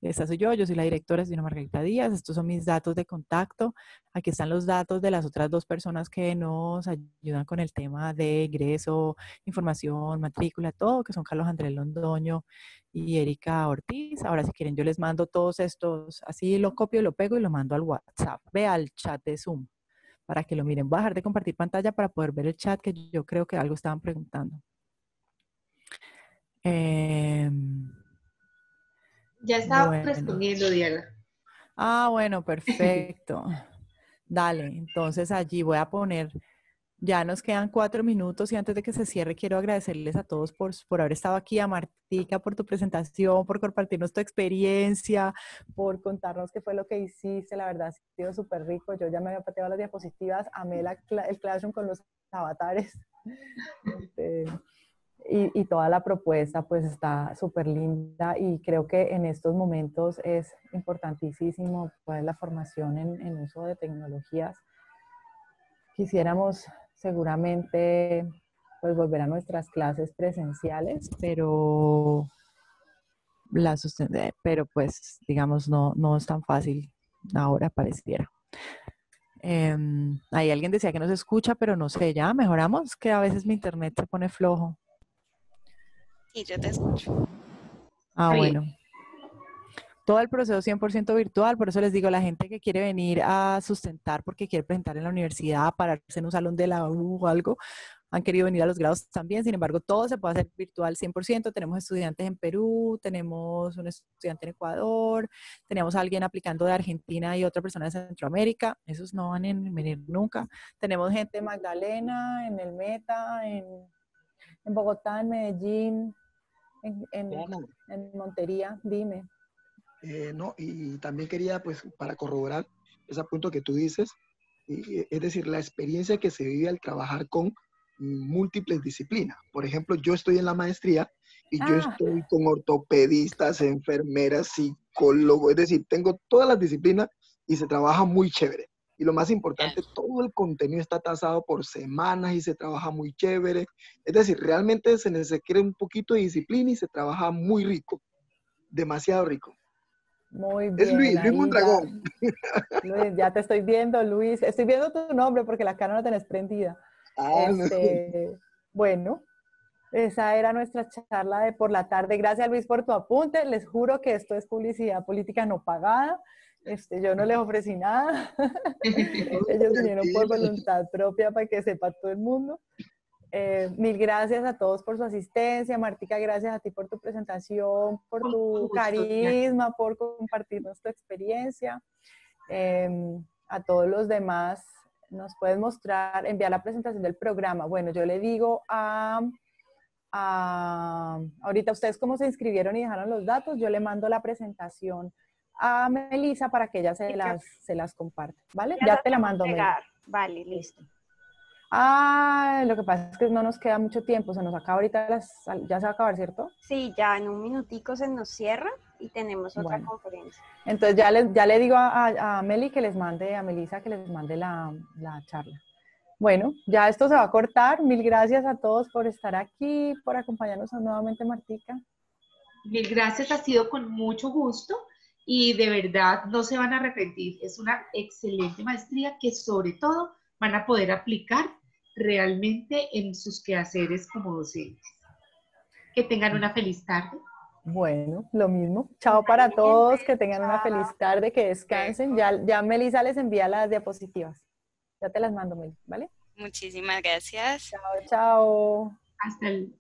esta soy yo, yo soy la directora, señora Margarita Díaz, estos son mis datos de contacto. Aquí están los datos de las otras dos personas que nos ayudan con el tema de ingreso, información, matrícula, todo, que son Carlos Andrés Londoño y Erika Ortiz. Ahora, si quieren, yo les mando todos estos, así lo copio, lo pego y lo mando al WhatsApp. Ve al chat de Zoom para que lo miren. Voy a dejar de compartir pantalla para poder ver el chat, que yo creo que algo estaban preguntando. Eh, ya estaba respondiendo, Diana. Ah, bueno, perfecto. Dale, entonces allí voy a poner, ya nos quedan cuatro minutos y antes de que se cierre quiero agradecerles a todos por, por haber estado aquí, a Martica por tu presentación, por compartirnos tu experiencia, por contarnos qué fue lo que hiciste, la verdad ha sido súper rico, yo ya me había pateado las diapositivas, amé la, el Classroom con los avatares. Este, y, toda la propuesta pues está súper linda y creo que en estos momentos es importantísimo pues, la formación en, uso de tecnologías. Quisiéramos seguramente pues volver a nuestras clases presenciales, pero la pero pues digamos no, no es tan fácil ahora pareciera. Em, ahí alguien decía que no se escucha, pero no sé, ya mejoramos, que a veces mi internet se pone flojo. Y yo te escucho. Ah, bueno. Todo el proceso 100% virtual, por eso les digo, la gente que quiere venir a sustentar porque quiere presentar en la universidad, pararse en un salón de la U o algo, han querido venir a los grados también, sin embargo, todo se puede hacer virtual 100%. Tenemos estudiantes en Perú, tenemos un estudiante en Ecuador, tenemos a alguien aplicando de Argentina y otra persona de Centroamérica, esos no van a venir nunca. Tenemos gente en Magdalena, en el Meta, en, en Bogotá, en Medellín, en, Montería, dime. Eh, no, y también quería, pues, para corroborar ese punto que tú dices, es decir, la experiencia que se vive al trabajar con múltiples disciplinas. Por ejemplo, yo estoy en la maestría y yo ah. estoy con ortopedistas, enfermeras, psicólogos, es decir, tengo todas las disciplinas y se trabaja muy chévere. Y lo más importante, todo el contenido está tasado por semanas y se trabaja muy chévere. Es decir, realmente se necesita un poquito de disciplina y se trabaja muy rico, demasiado rico. Muy bien. Es Luis, Luis Mondragón. Luis, ya te estoy viendo, Luis. Estoy viendo tu nombre porque la cara no tenés prendida. Ah, este, Bueno, esa era nuestra charla de por la tarde. Gracias, Luis, por tu apunte. Les juro que esto es publicidad política no pagada. Este, yo no les ofrecí nada. Ellos vinieron por voluntad propia para que sepa todo el mundo. Eh, mil gracias a todos por su asistencia. Martica, gracias a ti por tu presentación, por tu carisma, por compartirnos tu experiencia. Em, a todos los demás, nos puedes mostrar, enviar la presentación del programa. Bueno, yo le digo a, a ahorita ustedes cómo se inscribieron y dejaron los datos, yo le mando la presentación a Melissa para que ella se las, se las comparte, ¿vale? Ya, te la mando. Vale, listo. Ah, lo que pasa es que no nos queda mucho tiempo, se nos acaba ahorita, las, ya se va a acabar, ¿cierto? Sí, ya en un minutico se nos cierra y tenemos otra conferencia. Entonces ya le, ya le digo a, a, Meli que les mande, a Melissa que les mande la, la charla. Bueno, ya esto se va a cortar. Mil gracias a todos por estar aquí, por acompañarnos nuevamente, Martica. Mil gracias, ha sido con mucho gusto y de verdad no se van a arrepentir. Es una excelente maestría que sobre todo van a poder aplicar realmente en sus quehaceres como docentes. Que tengan una feliz tarde. Bueno, lo mismo. Chao para todos, que tengan una feliz tarde, que descansen. Ya, ya Melissa les envía las diapositivas. Ya te las mando, Meli, ¿vale? Muchísimas gracias. Chao, chao. Hasta el